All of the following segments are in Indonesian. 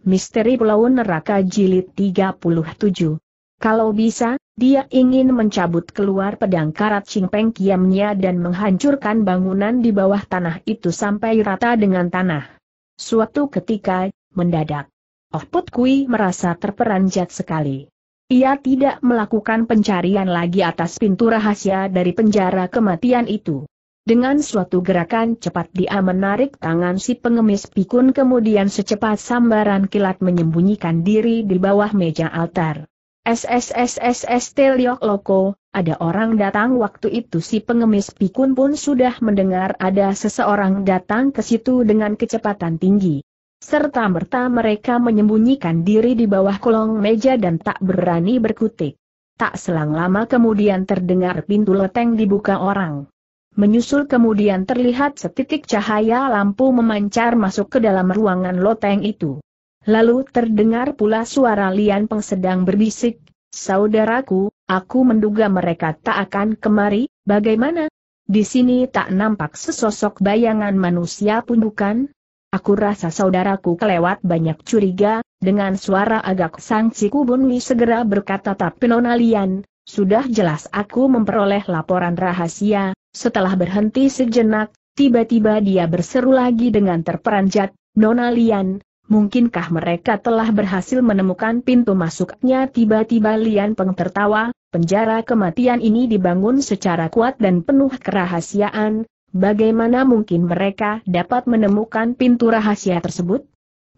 Misteri Pulau Neraka Jilid 37. Kalau bisa, dia ingin mencabut keluar pedang karat Peng Kiamnya dan menghancurkan bangunan di bawah tanah itu sampai rata dengan tanah. Suatu ketika, mendadak. Oh Put Kui merasa terperanjat sekali. Ia tidak melakukan pencarian lagi atas pintu rahasia dari penjara kematian itu. Dengan suatu gerakan cepat dia menarik tangan si pengemis pikun kemudian secepat sambaran kilat menyembunyikan diri di bawah meja altar. SSSSS Teliok Loko, ada orang datang waktu itu si pengemis pikun pun sudah mendengar ada seseorang datang ke situ dengan kecepatan tinggi. Serta merta mereka menyembunyikan diri di bawah kolong meja dan tak berani berkutik. Tak selang lama kemudian terdengar pintu leteng dibuka orang. Menyusul kemudian terlihat setitik cahaya lampu memancar masuk ke dalam ruangan loteng itu. Lalu terdengar pula suara Lian Peng sedang berbisik, Saudaraku, aku menduga mereka tak akan kemari, bagaimana? Di sini tak nampak sesosok bayangan manusia pun bukan? Aku rasa saudaraku kelewat banyak curiga, dengan suara agak sangsi Kubunwi segera berkata tapi Nona Lian, sudah jelas aku memperoleh laporan rahasia, setelah berhenti sejenak, tiba-tiba dia berseru lagi dengan terperanjat, Nona Lian, mungkinkah mereka telah berhasil menemukan pintu masuknya tiba-tiba Lian Peng tertawa, penjara kematian ini dibangun secara kuat dan penuh kerahasiaan, bagaimana mungkin mereka dapat menemukan pintu rahasia tersebut?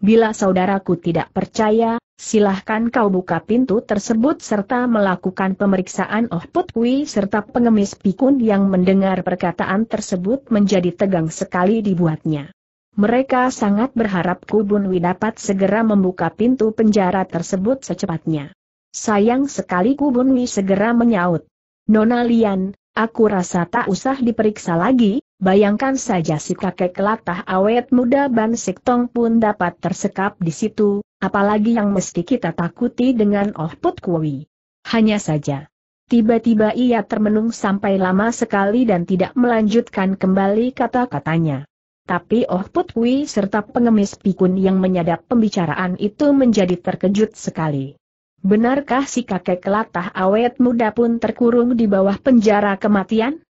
Bila saudaraku tidak percaya, silahkan kau buka pintu tersebut serta melakukan pemeriksaan Oh Put Kui serta pengemis pikun yang mendengar perkataan tersebut menjadi tegang sekali dibuatnya. Mereka sangat berharap Kubun Wi dapat segera membuka pintu penjara tersebut secepatnya. Sayang sekali Kubun Wi segera menyaut. Nona Lian, aku rasa tak usah diperiksa lagi, Bayangkan saja si kakek kelatah awet muda Ban Siktong pun dapat tersekap di situ, apalagi yang mesti kita takuti dengan Oh Put Kui. Hanya saja. Tiba-tiba ia termenung sampai lama sekali dan tidak melanjutkan kembali kata-katanya. Tapi Oh Put Kui serta pengemis pikun yang menyadap pembicaraan itu menjadi terkejut sekali. Benarkah si kakek kelatah awet muda pun terkurung di bawah penjara kematian?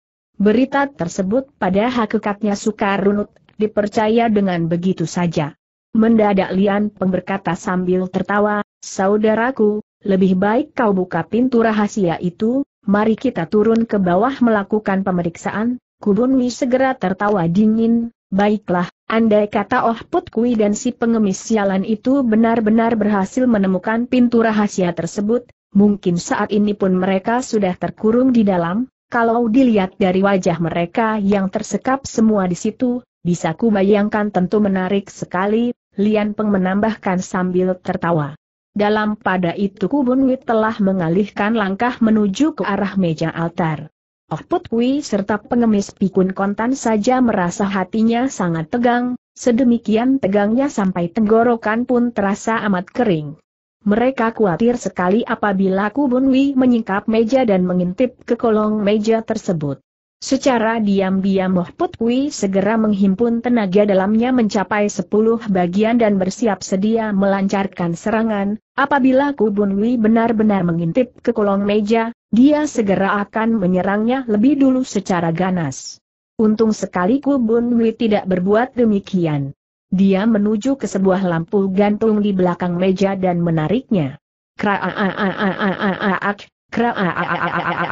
Berita tersebut pada hakikatnya sukar runut, dipercaya dengan begitu saja. Mendadak Lian Peng sambil tertawa, Saudaraku, lebih baik kau buka pintu rahasia itu, mari kita turun ke bawah melakukan pemeriksaan, Kubunwi segera tertawa dingin, baiklah, andai kata Oh Put Kui dan si pengemis sialan itu benar-benar berhasil menemukan pintu rahasia tersebut, mungkin saat ini pun mereka sudah terkurung di dalam, kalau dilihat dari wajah mereka yang tersekap semua di situ, bisa ku bayangkan tentu menarik sekali, Lian Peng menambahkan sambil tertawa. Dalam pada itu Kubun Wit telah mengalihkan langkah menuju ke arah meja altar. Oh Put Kui serta pengemis Pikun Kontan saja merasa hatinya sangat tegang, sedemikian tegangnya sampai tenggorokan pun terasa amat kering. Mereka khawatir sekali apabila Kubun Wi menyingkap meja dan mengintip ke kolong meja tersebut. Secara diam-diam Moh Put segera menghimpun tenaga dalamnya mencapai sepuluh bagian dan bersiap sedia melancarkan serangan, apabila Kubun Wi benar-benar mengintip ke kolong meja, dia segera akan menyerangnya lebih dulu secara ganas. Untung sekali Kubun Wi tidak berbuat demikian. Dia menuju ke sebuah lampu gantung di belakang meja dan menariknya. Kraaak, kraaak.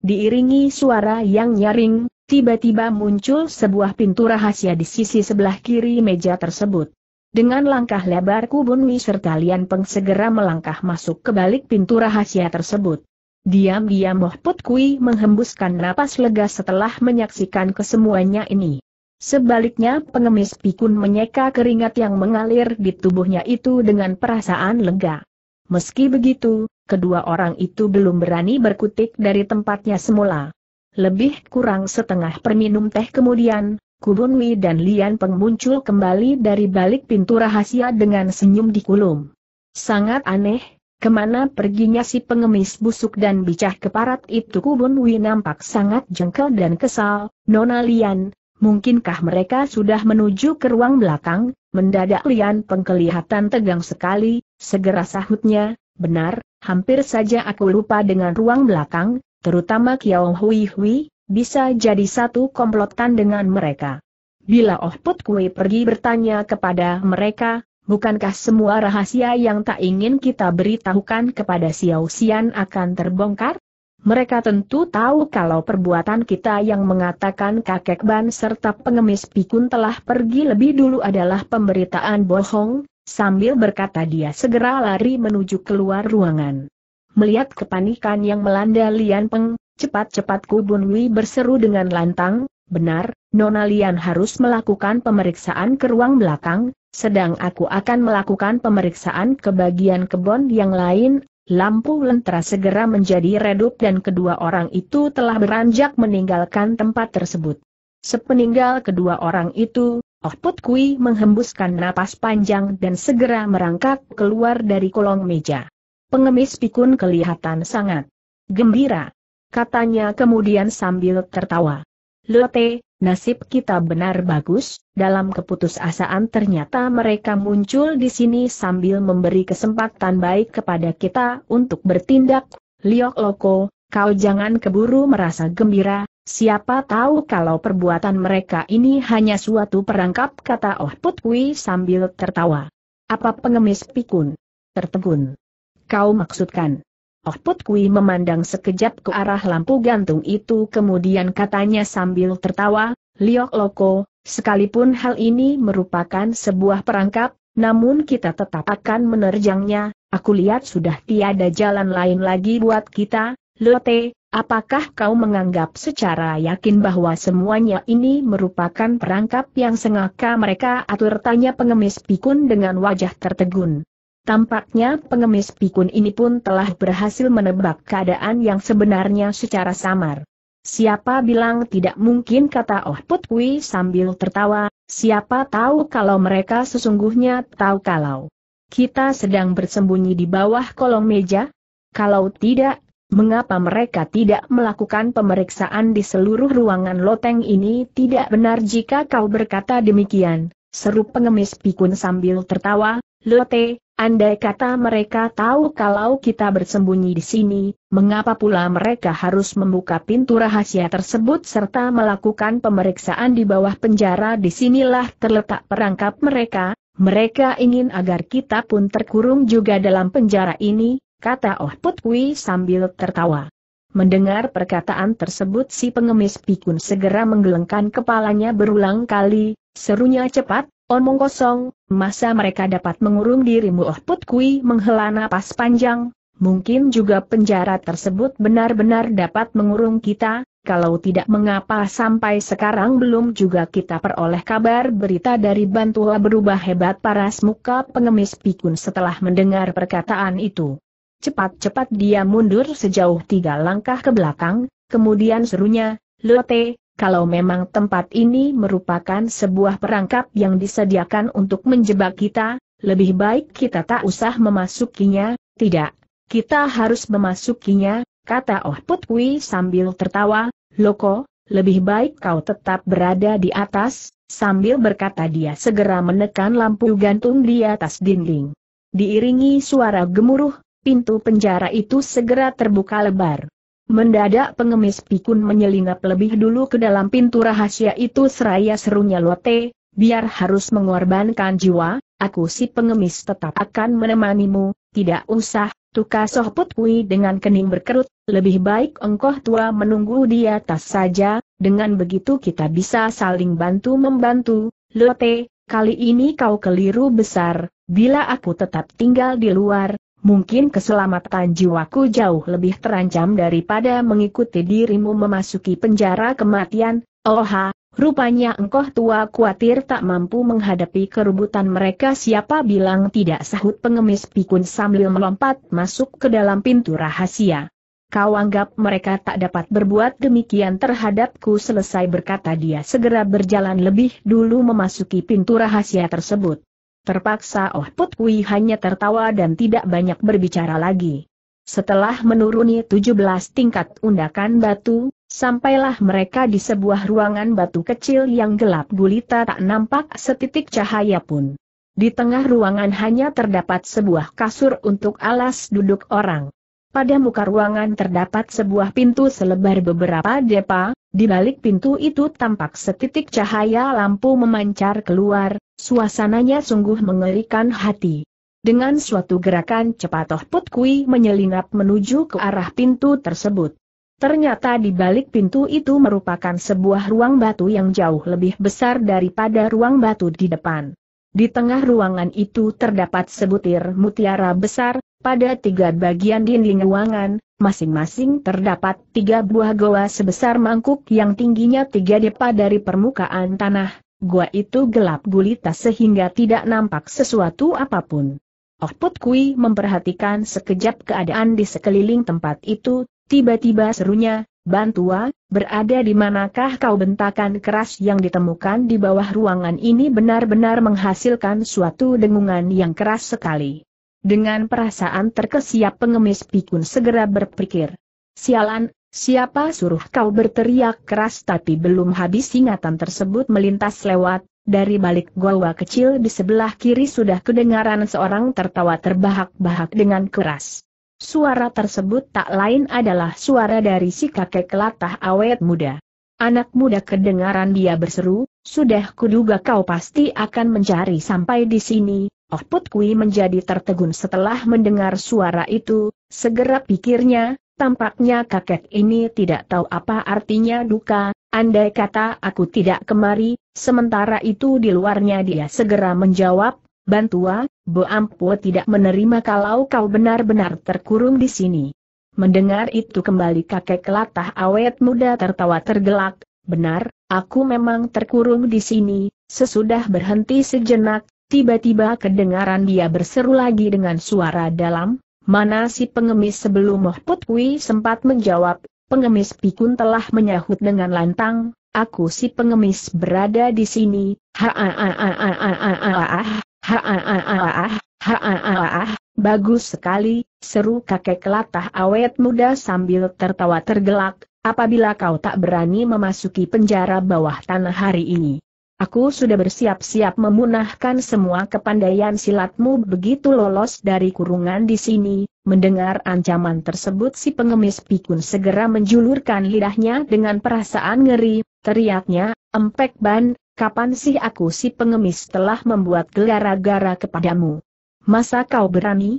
Diiringi suara yang nyaring, tiba-tiba muncul sebuah pintu rahasia di sisi sebelah kiri meja tersebut. Dengan langkah lebar Kubunwi serta Lian Peng segera melangkah masuk ke balik pintu rahasia tersebut. Diam-diam Moh Put Kui menghembuskan napas lega setelah menyaksikan kesemuanya ini. Sebaliknya pengemis pikun menyeka keringat yang mengalir di tubuhnya itu dengan perasaan lega. Meski begitu, kedua orang itu belum berani berkutik dari tempatnya semula. Lebih kurang setengah perminum teh kemudian, Kubunwi dan Lian Peng muncul kembali dari balik pintu rahasia dengan senyum di kulum. Sangat aneh, ke mana perginya si pengemis busuk dan bicah keparat itu Kubunwi nampak sangat jengkel dan kesal, Nona Lian, Mungkinkah mereka sudah menuju ke ruang belakang? Mendadak Lian pengkelihatan tegang sekali, segera sahutnya, benar, hampir saja aku lupa dengan ruang belakang, terutama Kiao Hui Hui, bisa jadi satu komplotan dengan mereka. Bila Oh Put Kui pergi bertanya kepada mereka, bukankah semua rahasia yang tak ingin kita beritahukan kepada Xiao Xian akan terbongkar? Mereka tentu tahu kalau perbuatan kita yang mengatakan kakek Ban serta pengemis pikun telah pergi lebih dulu adalah pemberitaan bohong, sambil berkata dia segera lari menuju keluar ruangan. Melihat kepanikan yang melanda Lian Peng, cepat-cepat Kubun Wei berseru dengan lantang, benar, Nona Lian harus melakukan pemeriksaan ke ruang belakang, sedang aku akan melakukan pemeriksaan ke bagian kebun yang lain, Lampu lentera segera menjadi redup dan kedua orang itu telah beranjak meninggalkan tempat tersebut. Sepeninggal kedua orang itu, Oh Put Kui menghembuskan napas panjang dan segera merangkak keluar dari kolong meja. Pengemis pikun kelihatan sangat gembira. Katanya kemudian sambil tertawa. Lote, nasib kita benar bagus, dalam keputusasaan ternyata mereka muncul di sini sambil memberi kesempatan baik kepada kita untuk bertindak. Liok Loko, kau jangan keburu merasa gembira, siapa tahu kalau perbuatan mereka ini hanya suatu perangkap kata Oh Put Kui sambil tertawa. Apa pengemis pikun? Tertegun. Kau maksudkan? Oh Put Kui memandang sekejap ke arah lampu gantung itu kemudian katanya sambil tertawa, Liok Loko, sekalipun hal ini merupakan sebuah perangkap, namun kita tetap akan menerjangnya, aku lihat sudah tiada jalan lain lagi buat kita, Lote, apakah kau menganggap secara yakin bahwa semuanya ini merupakan perangkap yang sengaja mereka atur tanya pengemis pikun dengan wajah tertegun. Tampaknya pengemis pikun ini pun telah berhasil menebak keadaan yang sebenarnya secara samar. Siapa bilang tidak mungkin kata Oh Put Kui sambil tertawa, siapa tahu kalau mereka sesungguhnya tahu kalau kita sedang bersembunyi di bawah kolong meja? Kalau tidak, mengapa mereka tidak melakukan pemeriksaan di seluruh ruangan loteng ini tidak benar jika kau berkata demikian, seru pengemis pikun sambil tertawa, Lote, Andai kata mereka tahu kalau kita bersembunyi di sini, mengapa pula mereka harus membuka pintu rahasia tersebut serta melakukan pemeriksaan di bawah penjara? Di sinilah terletak perangkap mereka, mereka ingin agar kita pun terkurung juga dalam penjara ini, kata Oh Put Kui sambil tertawa. Mendengar perkataan tersebut si pengemis pikun segera menggelengkan kepalanya berulang kali, serunya cepat, Omong kosong, masa mereka dapat mengurung dirimu Oh Put Kui menghela napas panjang, mungkin juga penjara tersebut benar-benar dapat mengurung kita, kalau tidak mengapa sampai sekarang belum juga kita peroleh kabar berita dari Bantua berubah hebat paras muka pengemis pikun setelah mendengar perkataan itu. Cepat-cepat dia mundur sejauh tiga langkah ke belakang, kemudian serunya, Lote, kalau memang tempat ini merupakan sebuah perangkap yang disediakan untuk menjebak kita, lebih baik kita tak usah memasukinya, tidak, kita harus memasukinya, kata Oh Put sambil tertawa, Loko, lebih baik kau tetap berada di atas, sambil berkata dia segera menekan lampu gantung di atas dinding. Diiringi suara gemuruh, pintu penjara itu segera terbuka lebar. Mendadak pengemis pikun menyelinap lebih dulu ke dalam pintu rahasia itu seraya serunya Lote, biar harus mengorbankan jiwa, aku si pengemis tetap akan menemanimu, tidak usah, tukas sohput kui dengan kening berkerut, lebih baik engkau tua menunggu di atas saja, dengan begitu kita bisa saling bantu-membantu, Lote, kali ini kau keliru besar, bila aku tetap tinggal di luar, mungkin keselamatan jiwaku jauh lebih terancam daripada mengikuti dirimu memasuki penjara kematian, oha, rupanya engkau tua khawatir tak mampu menghadapi kerubutan mereka siapa bilang tidak sahut pengemis pikun sambil melompat masuk ke dalam pintu rahasia. Kau anggap mereka tak dapat berbuat demikian terhadapku selesai berkata dia segera berjalan lebih dulu memasuki pintu rahasia tersebut. Terpaksa Oh Put hanya tertawa dan tidak banyak berbicara lagi. Setelah menuruni 17 tingkat undakan batu, Sampailah mereka di sebuah ruangan batu kecil yang gelap gulita tak nampak setitik cahaya pun. Di tengah ruangan hanya terdapat sebuah kasur untuk alas duduk orang. Pada muka ruangan terdapat sebuah pintu selebar beberapa depa, di balik pintu itu tampak setitik cahaya lampu memancar keluar, suasananya sungguh mengerikan hati. Dengan suatu gerakan cepat Oh Put Kui menyelinap menuju ke arah pintu tersebut. Ternyata di balik pintu itu merupakan sebuah ruang batu yang jauh lebih besar daripada ruang batu di depan. Di tengah ruangan itu terdapat sebutir mutiara besar, pada tiga bagian dinding ruangan, masing-masing terdapat tiga buah goa sebesar mangkuk yang tingginya tiga depa dari permukaan tanah. Gua itu gelap gulita sehingga tidak nampak sesuatu apa pun. Oh Put Kui memperhatikan sekejap keadaan di sekeliling tempat itu, Tiba-tiba serunya, Bantua, berada di manakah kau bentakan keras yang ditemukan di bawah ruangan ini benar-benar menghasilkan suatu dengungan yang keras sekali. Dengan perasaan terkesiap pengemis pikun segera berpikir. Sialan, siapa suruh kau berteriak keras tapi belum habis ingatan tersebut melintas lewat, dari balik gua kecil di sebelah kiri sudah kedengaran seorang tertawa terbahak-bahak dengan keras. Suara tersebut tak lain adalah suara dari si kakek kelatah awet muda. Anak muda kedengaran dia berseru, sudah kuduga kau pasti akan mencari sampai di sini. Oh Put Kui menjadi tertegun setelah mendengar suara itu, segera pikirnya, tampaknya kakek ini tidak tahu apa artinya duka, andai kata aku tidak kemari, sementara itu di luarnya dia segera menjawab, Bantua, Bo Ampo tidak menerima kalau kau benar-benar terkurung di sini. Mendengar itu kembali kakek kelatah awet muda tertawa tergelak, benar, aku memang terkurung di sini, sesudah berhenti sejenak, tiba-tiba kedengaran dia berseru lagi dengan suara dalam, Mana si pengemis sebelum Moh Putwi sempat menjawab, pengemis pikun telah menyahut dengan lantang, aku si pengemis berada di sini, Haaah, bagus sekali, seru kakek Kelata awet muda sambil tertawa tergelak, apabila kau tak berani memasuki penjara bawah tanah hari ini. Aku sudah bersiap-siap memunahkan semua kepandaian silatmu begitu lolos dari kurungan di sini. Mendengar ancaman tersebut si pengemis pikun segera menjulurkan lidahnya dengan perasaan ngeri, teriaknya, empek ban, Kapan sih aku si pengemis telah membuat gara-gara kepadamu? Masa kau berani?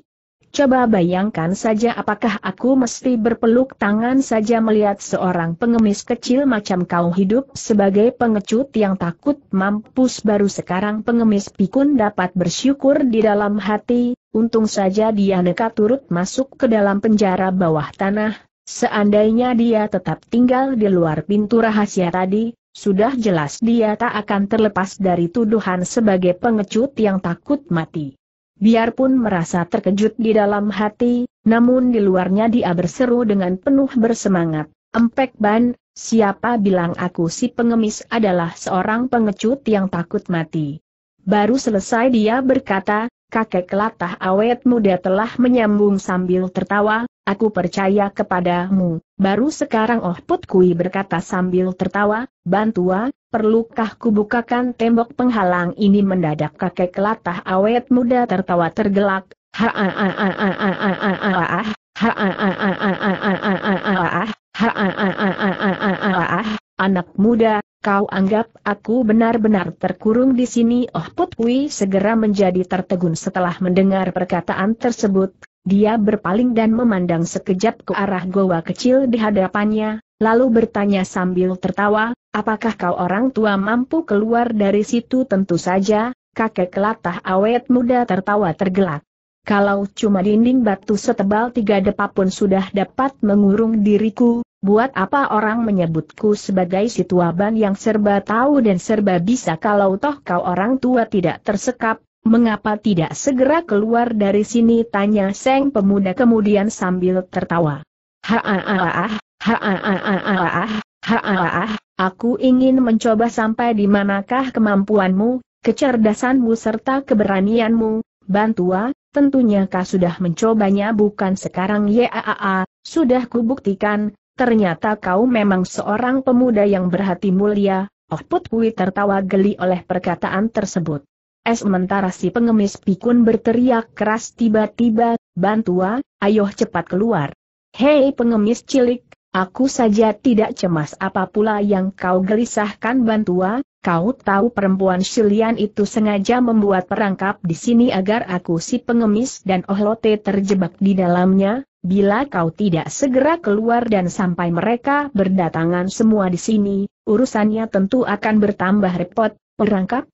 Coba bayangkan saja apakah aku mesti berpeluk tangan saja melihat seorang pengemis kecil macam kau hidup sebagai pengecut yang takut mampus. Baru sekarang pengemis pikun dapat bersyukur di dalam hati, untung saja dia nekat turut masuk ke dalam penjara bawah tanah, seandainya dia tetap tinggal di luar pintu rahasia tadi, sudah jelas dia tak akan terlepas dari tuduhan sebagai pengecut yang takut mati. Biarpun merasa terkejut di dalam hati, namun di luarnya dia berseru dengan penuh bersemangat, Empek Ban, siapa bilang aku si pengemis adalah seorang pengecut yang takut mati. Baru selesai dia berkata, kakek kelatah awet muda telah menyambung sambil tertawa, aku percaya kepadamu. Baru sekarang Oh Put Kui berkata sambil tertawa, Bantua, perlukah kubukakan tembok penghalang ini mendadak kakek kelatah awet muda tertawa tergelak, Anak muda, kau anggap aku benar-benar terkurung di sini? Oh Putwi segera menjadi tertegun setelah mendengar perkataan tersebut, dia berpaling dan memandang sekejap ke arah goa kecil di hadapannya, lalu bertanya sambil tertawa, apakah kau orang tua mampu keluar dari situ tentu saja, kakek kelatah awet muda tertawa tergelak. Kalau cuma dinding batu setebal tiga depa pun sudah dapat mengurung diriku, buat apa orang menyebutku sebagai situaban yang serba tahu dan serba bisa kalau toh kau orang tua tidak tersekap, mengapa tidak segera keluar dari sini tanya Seng pemuda kemudian sambil tertawa. Ha-ah-ah, ha-ah-ah, ha-ah-ah, aku ingin mencoba sampai di manakah kemampuanmu, kecerdasanmu serta keberanianmu, Bantua, tentunya kau sudah mencobanya bukan sekarang ya sudah kubuktikan, ternyata kau memang seorang pemuda yang berhati mulia, Oh Put tertawa geli oleh perkataan tersebut. Sementara si pengemis pikun berteriak keras tiba-tiba, Bantua, ayo cepat keluar. Hei pengemis cilik, Aku saja tidak cemas apa pula yang kau gelisahkan bantua, kau tahu perempuan Shilian itu sengaja membuat perangkap di sini agar aku si pengemis dan Ohlote terjebak di dalamnya, bila kau tidak segera keluar dan sampai mereka berdatangan semua di sini, urusannya tentu akan bertambah repot, perangkap?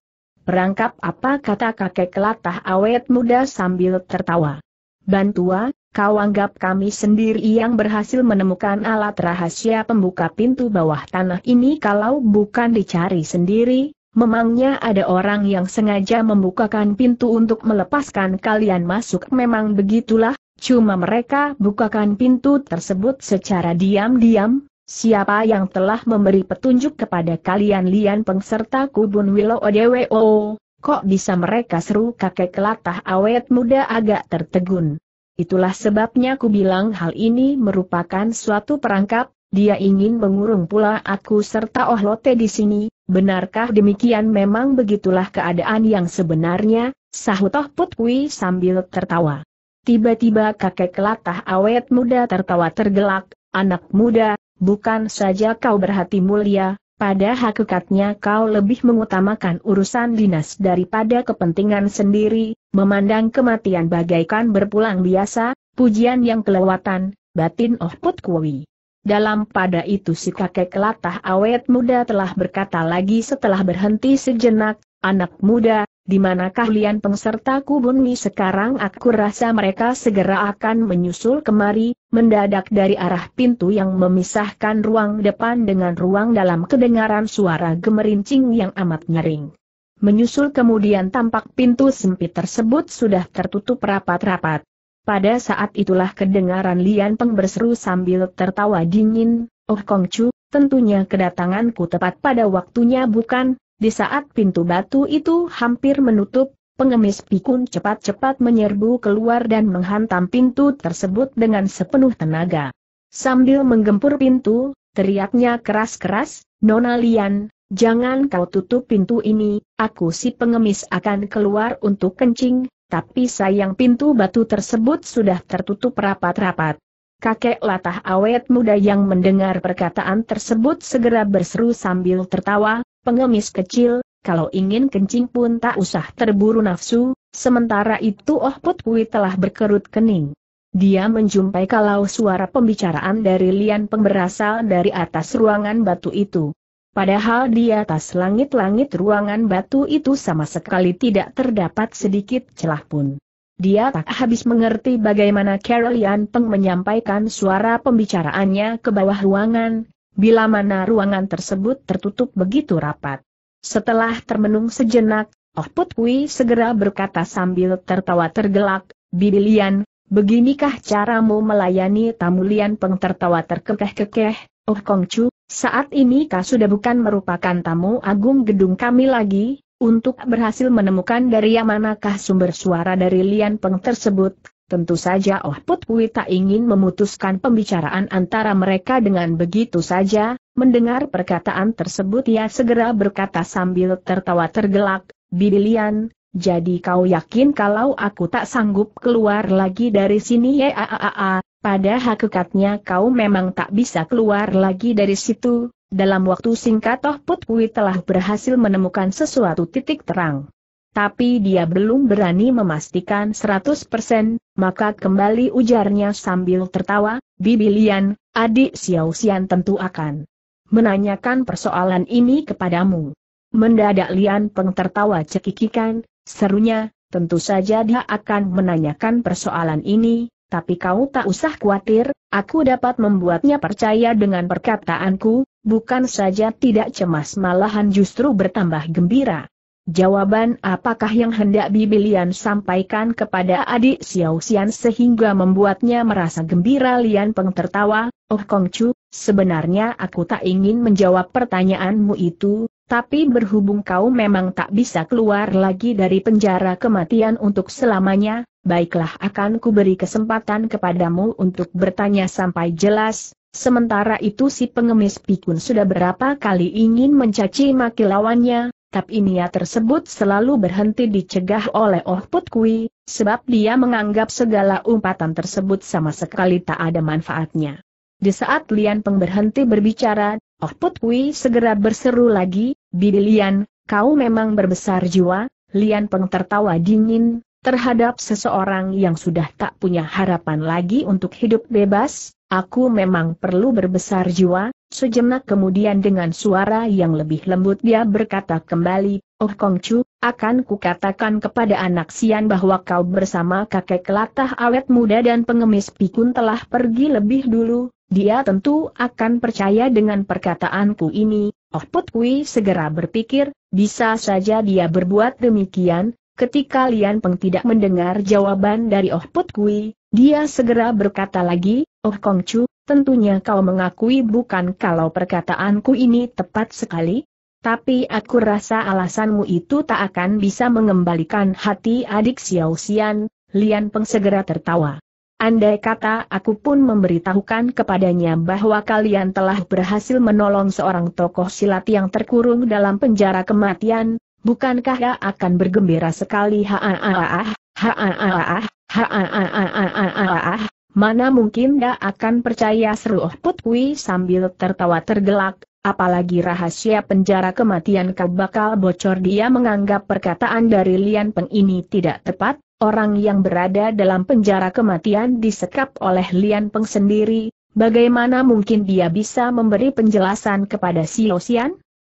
Perangkap apa kata kakek kelatah awet muda sambil tertawa. Bantua, kau anggap kami sendiri yang berhasil menemukan alat rahasia pembuka pintu bawah tanah ini kalau bukan dicari sendiri, memangnya ada orang yang sengaja membukakan pintu untuk melepaskan kalian masuk? Memang begitulah, cuma mereka bukakan pintu tersebut secara diam-diam, siapa yang telah memberi petunjuk kepada kalian lian pengserta kubun Wilo Odewo, kok bisa mereka seru? Kakek kelatah awet muda agak tertegun. Itulah sebabnya ku bilang hal ini merupakan suatu perangkap, dia ingin mengurung pula aku serta Ohlote di sini, benarkah demikian? Memang begitulah keadaan yang sebenarnya, sahut Oh Put Kui sambil tertawa. Tiba-tiba kakek kelatah awet muda tertawa tergelak, anak muda, bukan saja kau berhati mulia, pada hakikatnya kau lebih mengutamakan urusan dinas daripada kepentingan sendiri, memandang kematian bagaikan berpulang biasa, pujian yang kelewatan, batin Oh Put Kui. Dalam pada itu si kakek kelatah awet muda telah berkata lagi setelah berhenti sejenak, anak muda, di manakah lian pengserta sekarang aku rasa mereka segera akan menyusul kemari, mendadak dari arah pintu yang memisahkan ruang depan dengan ruang dalam kedengaran suara gemerincing yang amat nyaring. Menyusul kemudian tampak pintu sempit tersebut sudah tertutup rapat-rapat. Pada saat itulah kedengaran Lian Peng berseru sambil tertawa dingin, Oh Kongcu, tentunya kedatanganku tepat pada waktunya bukan, di saat pintu batu itu hampir menutup, pengemis pikun cepat-cepat menyerbu keluar dan menghantam pintu tersebut dengan sepenuh tenaga. Sambil menggempur pintu, teriaknya keras-keras, Nona Lian, jangan kau tutup pintu ini, aku si pengemis akan keluar untuk kencing, tapi sayang pintu batu tersebut sudah tertutup rapat-rapat. Kakek latah awet muda yang mendengar perkataan tersebut segera berseru sambil tertawa, pengemis kecil, kalau ingin kencing pun tak usah terburu nafsu, sementara itu Oh Put Kui telah berkerut kening. Dia menjumpai kalau suara pembicaraan dari Lian Peng berasal dari atas ruangan batu itu. Padahal di atas langit-langit ruangan batu itu sama sekali tidak terdapat sedikit celah pun. Dia tak habis mengerti bagaimana Carol Lian Peng menyampaikan suara pembicaraannya ke bawah ruangan, bila mana ruangan tersebut tertutup begitu rapat. Setelah termenung sejenak, Oh Put Kui segera berkata sambil tertawa tergelak, Bibilian, beginikah caramu melayani tamu Lian Peng tertawa terkekeh-kekeh, Oh Kongcu, saat ini kau sudah bukan merupakan tamu agung gedung kami lagi, untuk berhasil menemukan dari manakah sumber suara dari Lian Peng tersebut, Tentu saja Oh Put Kui tak ingin memutuskan pembicaraan antara mereka dengan begitu saja, mendengar perkataan tersebut ia segera berkata sambil tertawa tergelak, Bibilian, jadi kau yakin kalau aku tak sanggup keluar lagi dari sini? Ya a pada hakikatnya kau memang tak bisa keluar lagi dari situ, dalam waktu singkat Oh Put Kui telah berhasil menemukan sesuatu titik terang tapi dia belum berani memastikan 100%, maka kembali ujarnya sambil tertawa, Bibi Lian, adik Xiao Xian tentu akan menanyakan persoalan ini kepadamu. Mendadak Lian Peng tertawa cekikikan, serunya, tentu saja dia akan menanyakan persoalan ini, tapi kau tak usah khawatir, aku dapat membuatnya percaya dengan perkataanku, bukan saja tidak cemas malahan justru bertambah gembira. Jawaban apakah yang hendak Bibilian sampaikan kepada adik Xiao Xian sehingga membuatnya merasa gembira? Lian Peng tertawa, Oh Kongcu, sebenarnya aku tak ingin menjawab pertanyaanmu itu, tapi berhubung kau memang tak bisa keluar lagi dari penjara kematian untuk selamanya, baiklah akan kuberi kesempatan kepadamu untuk bertanya sampai jelas, Sementara itu si pengemis pikun sudah berapa kali ingin mencaci maki lawannya, tapi niat tersebut selalu berhenti dicegah oleh Oh Put Kui, sebab dia menganggap segala umpatan tersebut sama sekali tak ada manfaatnya. Di saat Lian Peng berhenti berbicara, Oh Put Kui segera berseru lagi, Bibi Lian, kau memang berbesar jiwa, Lian Peng tertawa dingin, terhadap seseorang yang sudah tak punya harapan lagi untuk hidup bebas, Aku memang perlu berbesar jiwa, sejenak kemudian dengan suara yang lebih lembut dia berkata kembali, Oh Kongcu, akan kukatakan kepada anak Sian bahwa kau bersama kakek kelatah awet muda dan pengemis pikun telah pergi lebih dulu, dia tentu akan percaya dengan perkataanku ini, Oh Put Kui segera berpikir, bisa saja dia berbuat demikian, ketika Lian Peng tidak mendengar jawaban dari Oh Put Kui, dia segera berkata lagi, Oh Kongcu, Tentunya kau mengakui bukan kalau perkataanku ini tepat sekali? Tapi aku rasa alasanmu itu tak akan bisa mengembalikan hati adik Xiao Xian, Lian Peng segera tertawa. Andai kata aku pun memberitahukan kepadanya bahwa kalian telah berhasil menolong seorang tokoh silat yang terkurung dalam penjara kematian, bukankah ia akan bergembira sekali? Haaah, haaah, haaah, haaah, haaah. Mana mungkin dia akan percaya? Seru Oh Put Kui sambil tertawa tergelak, apalagi rahasia penjara kematian kau bakal bocor. Dia menganggap perkataan dari Lian Peng ini tidak tepat, orang yang berada dalam penjara kematian disekap oleh Lian Peng sendiri, bagaimana mungkin dia bisa memberi penjelasan kepada Xiao Xian?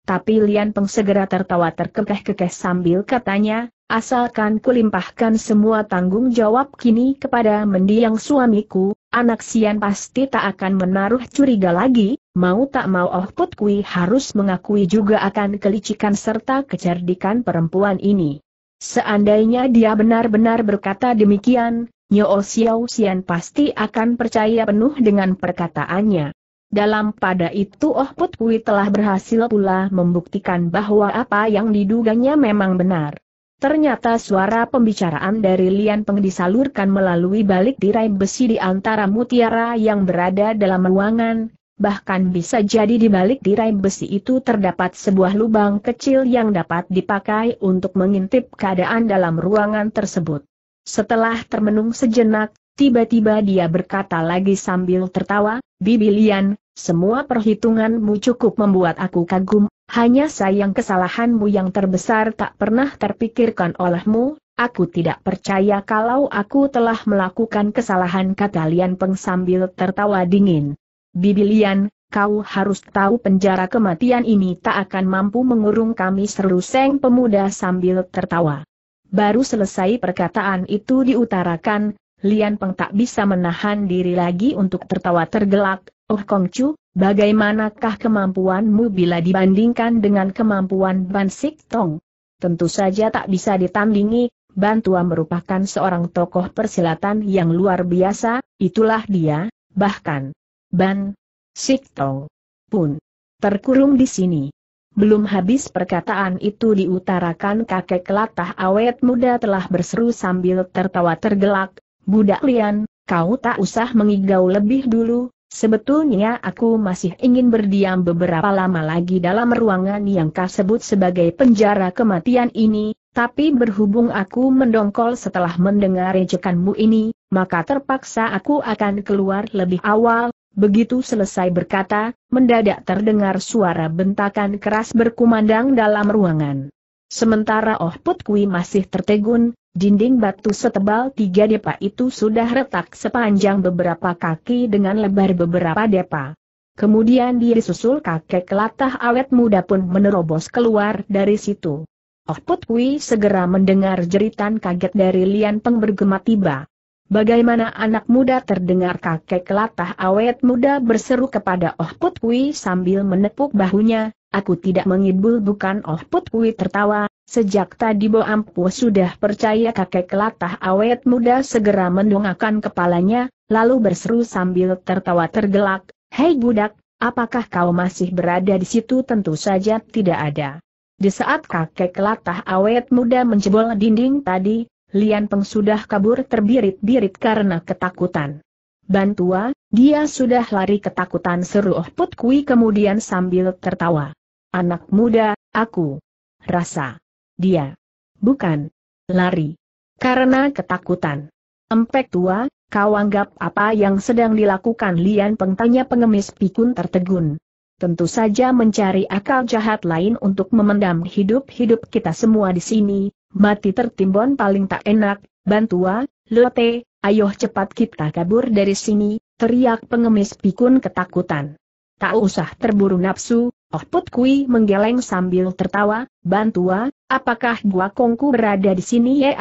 Tapi Lian Peng segera tertawa terkekeh-kekeh sambil katanya, Asalkan kulimpahkan semua tanggung jawab kini kepada mendiang suamiku, anak Sian pasti tak akan menaruh curiga lagi, mau tak mau Oh Put Kui harus mengakui juga akan kelicikan serta kecerdikan perempuan ini. Seandainya dia benar-benar berkata demikian, Nyo Xiao Sian pasti akan percaya penuh dengan perkataannya. Dalam pada itu Oh Put Kui telah berhasil pula membuktikan bahwa apa yang diduganya memang benar. Ternyata suara pembicaraan dari Lian Peng disalurkan melalui balik tirai besi di antara mutiara yang berada dalam ruangan, bahkan bisa jadi di balik tirai besi itu terdapat sebuah lubang kecil yang dapat dipakai untuk mengintip keadaan dalam ruangan tersebut. Setelah termenung sejenak, tiba-tiba dia berkata lagi sambil tertawa, Bibi Lian, semua perhitunganmu cukup membuat aku kagum, hanya sayang kesalahanmu yang terbesar tak pernah terpikirkan olehmu, aku tidak percaya kalau aku telah melakukan kesalahan kata Lian Peng sambil tertawa dingin. Bibi Lian, kau harus tahu penjara kematian ini tak akan mampu mengurung kami seru seng pemuda sambil tertawa. Baru selesai perkataan itu diutarakan, Lian Peng tak bisa menahan diri lagi untuk tertawa tergelak, Oh Kongcu, bagaimanakah kemampuanmu bila dibandingkan dengan kemampuan Ban Sik Tong? Tentu saja tak bisa ditandingi, Bantua merupakan seorang tokoh persilatan yang luar biasa, itulah dia, bahkan Ban Sik Tong pun terkurung di sini. Belum habis perkataan itu diutarakan kakek kelatah awet muda telah berseru sambil tertawa tergelak, Budak Lian, kau tak usah mengigau lebih dulu, Sebetulnya aku masih ingin berdiam beberapa lama lagi dalam ruangan yang kau sebut sebagai penjara kematian ini, tapi berhubung aku mendongkol setelah mendengar ejekanmu ini, maka terpaksa aku akan keluar lebih awal. Begitu selesai berkata, mendadak terdengar suara bentakan keras berkumandang dalam ruangan. Sementara Oh Put Kui masih tertegun, Dinding batu setebal tiga depa itu sudah retak sepanjang beberapa kaki dengan lebar beberapa depa. Kemudian disusul kakek kelatah awet muda pun menerobos keluar dari situ. Oh Put segera mendengar jeritan kaget dari Lian Peng bergema tiba. Bagaimana anak muda terdengar kakek kelatah awet muda berseru kepada Oh Put sambil menepuk bahunya, aku tidak mengibul bukan Oh Put Kui tertawa, Sejak tadi Bo Ampu sudah percaya kakek kelatah awet muda segera mendongakkan kepalanya, lalu berseru sambil tertawa tergelak, Hei budak, apakah kau masih berada di situ tentu saja tidak ada. Di saat kakek kelatah awet muda menjebol dinding tadi, Lian Peng sudah kabur terbirit-birit karena ketakutan. Bantua, dia sudah lari ketakutan seru Oh Put Kui kemudian sambil tertawa. Anak muda, aku. Rasa. Dia. Bukan. Lari. Karena ketakutan. Empek tua, kau anggap apa yang sedang dilakukan Lian Pengtanya pengemis pikun tertegun. Tentu saja mencari akal jahat lain untuk memendam hidup-hidup kita semua di sini, mati tertimbun paling tak enak, bantua, lote, ayo cepat kita kabur dari sini, teriak pengemis pikun ketakutan. Tak usah terburu nafsu, Oh Put Kui menggeleng sambil tertawa, bantua, apakah gua kongku berada di sini? Ya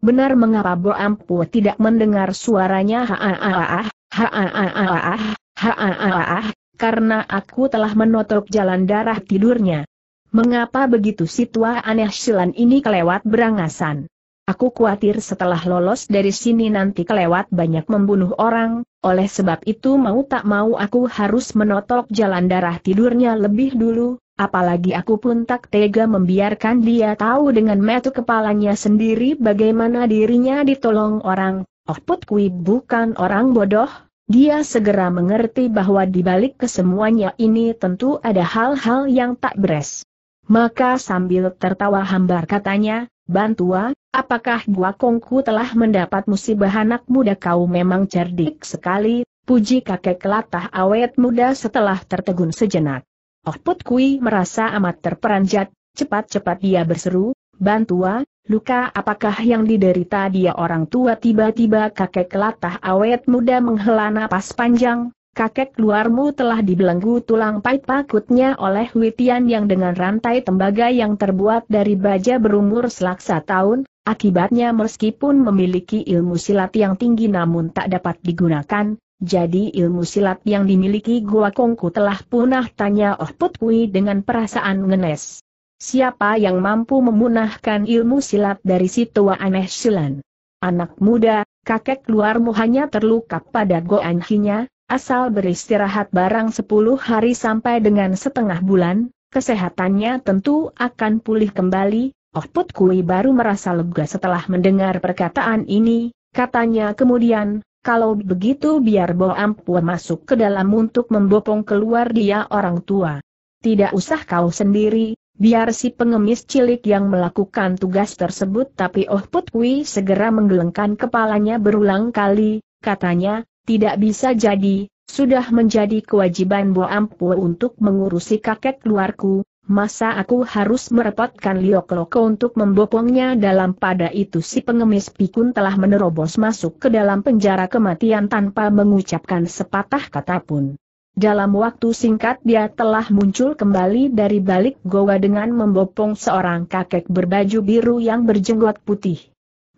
benar mengapa Bo Ampu tidak mendengar suaranya? Ha a a ha ha karena aku telah menotok jalan darah tidurnya. Mengapa begitu si tua aneh silan ini kelewat berangasan? Aku khawatir setelah lolos dari sini nanti kelewat banyak membunuh orang, oleh sebab itu mau tak mau aku harus menotok jalan darah tidurnya lebih dulu, apalagi aku pun tak tega membiarkan dia tahu dengan metu kepalanya sendiri bagaimana dirinya ditolong orang. Oh Put Kui bukan orang bodoh, dia segera mengerti bahwa di balik kesemuanya ini tentu ada hal-hal yang tak beres. Maka sambil tertawa hambar katanya, Bantua, apakah gua kongku telah mendapat musibah anak muda kau memang cerdik sekali, puji kakek kelatah awet muda setelah tertegun sejenak. Oh Put Kui merasa amat terperanjat, cepat-cepat dia berseru, Bantua, luka apakah yang diderita dia orang tua tiba-tiba kakek kelatah awet muda menghela napas panjang, kakek keluarmu telah dibelenggu tulang pait pakutnya oleh Witian yang dengan rantai tembaga yang terbuat dari baja berumur selaksa tahun, akibatnya meskipun memiliki ilmu silat yang tinggi namun tak dapat digunakan, jadi ilmu silat yang dimiliki Gua Kongku telah punah tanya Oh Put dengan perasaan ngenes. Siapa yang mampu memunahkan ilmu silat dari si tua aneh silan? Anak muda, kakek keluarmu hanya terluka pada Goan Hinya, Asal beristirahat barang 10 hari sampai dengan setengah bulan, kesehatannya tentu akan pulih kembali. Oh Put Kui baru merasa lega setelah mendengar perkataan ini, katanya kemudian, kalau begitu biar Bo Ampu masuk ke dalam untuk membopong keluar dia orang tua. Tidak usah kau sendiri, biar si pengemis cilik yang melakukan tugas tersebut tapi Oh Put Kui segera menggelengkan kepalanya berulang kali, katanya, tidak bisa jadi, sudah menjadi kewajiban Bo Ampu untuk mengurusi kakek keluarku, masa aku harus merepotkan Liok Loko untuk membopongnya dalam pada itu si pengemis pikun telah menerobos masuk ke dalam penjara kematian tanpa mengucapkan sepatah kata pun. Dalam waktu singkat dia telah muncul kembali dari balik goa dengan membopong seorang kakek berbaju biru yang berjenggot putih.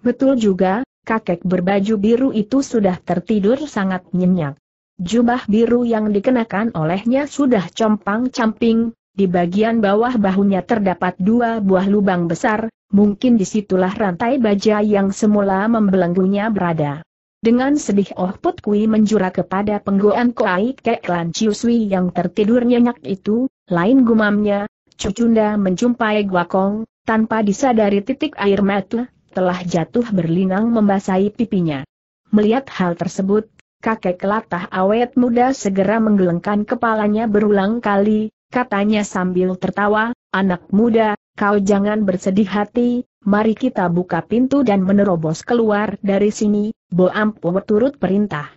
Betul juga, kakek berbaju biru itu sudah tertidur sangat nyenyak. Jubah biru yang dikenakan olehnya sudah compang-camping, di bagian bawah bahunya terdapat dua buah lubang besar, mungkin di situlah rantai baja yang semula membelenggunya berada. Dengan sedih Oh Put Kui menjura kepada penggoan Koai Kek Lan yang tertidur nyenyak itu, lain gumamnya, Cucunda menjumpai Guakong, tanpa disadari titik air mata, telah jatuh berlinang membasahi pipinya. Melihat hal tersebut, kakek kelatah awet muda segera menggelengkan kepalanya berulang kali, katanya sambil tertawa, anak muda, kau jangan bersedih hati, mari kita buka pintu dan menerobos keluar dari sini, Bo Ampu turut perintah.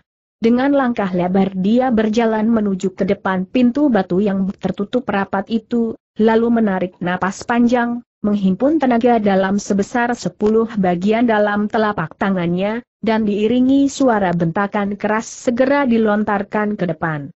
Dengan langkah lebar dia berjalan menuju ke depan pintu batu yang tertutup rapat itu, lalu menarik napas panjang, menghimpun tenaga dalam sebesar sepuluh bagian dalam telapak tangannya, dan diiringi suara bentakan keras segera dilontarkan ke depan.